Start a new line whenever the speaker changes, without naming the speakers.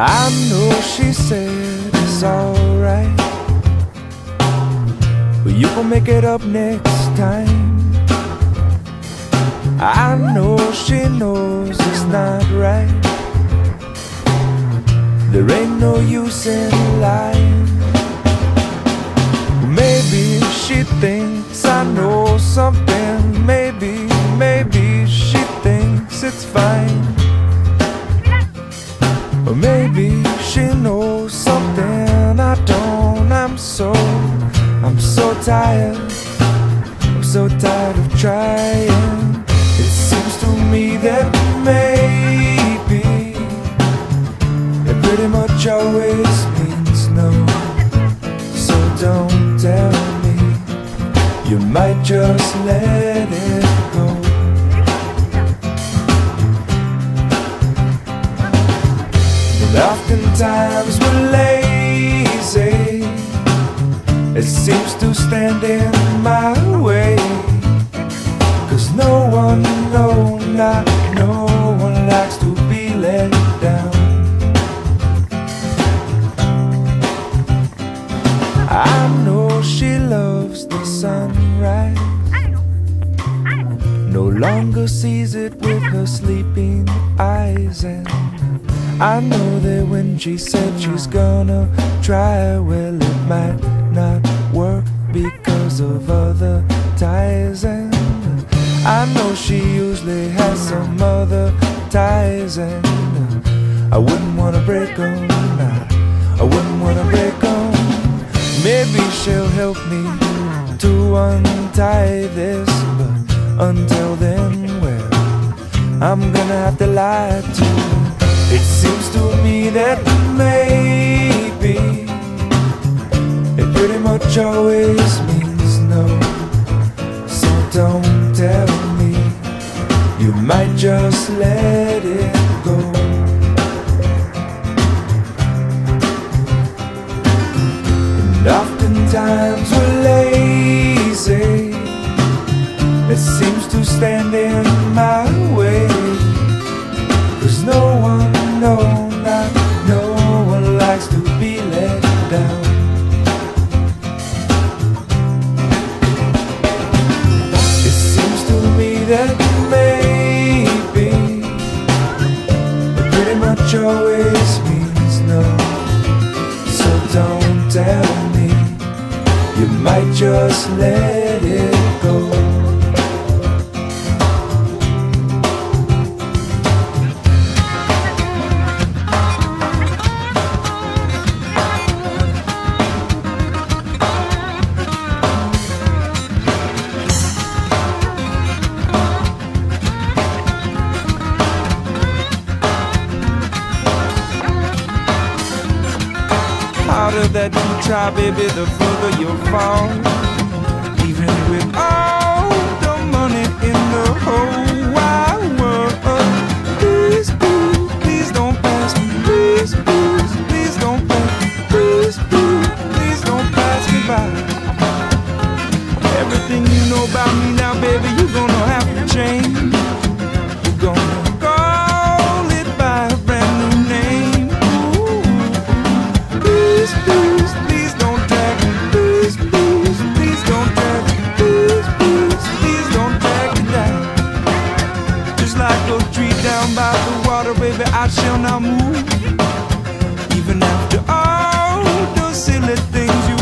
I know she said it's alright. But you can make it up next time. I know she knows it's not right. There ain't no use in lying. Maybe she thinks I know something. Maybe, maybe So, I'm so tired. I'm so tired of trying. It seems to me that maybe it pretty much always means no. So don't tell me. You might just let it go. Oftentimes we're lazy. It seems to stand in my way. Cause no one, no, not no one likes to be let down. I know she loves the sunrise. No longer sees it with her sleeping eyes. And I know that when she said she's gonna try, well, it might not work because of other ties. And I know she usually has some other ties. And I wouldn't wanna break them. I wouldn't wanna break them. Maybe she'll help me to untie this, but until then, well, I'm gonna have to lie to. It seems to me that maybe much always means no. So don't tell me, you might just let it go. And oftentimes we're lazy. It seems to stand in my way. Cause no one, no, that maybe pretty much always means no. So don't tell me, you might just let it go. Harder that you try, baby, the further you'll fall. Even with all the money in the whole wide world. Please, please, please don't pass. Please, please, please don't pass. Please, please, please don't pass me by. Everything you know about me now, baby, you're gonna have to change. just like a tree down by the water, baby, I shall not move. Even after all those silly things you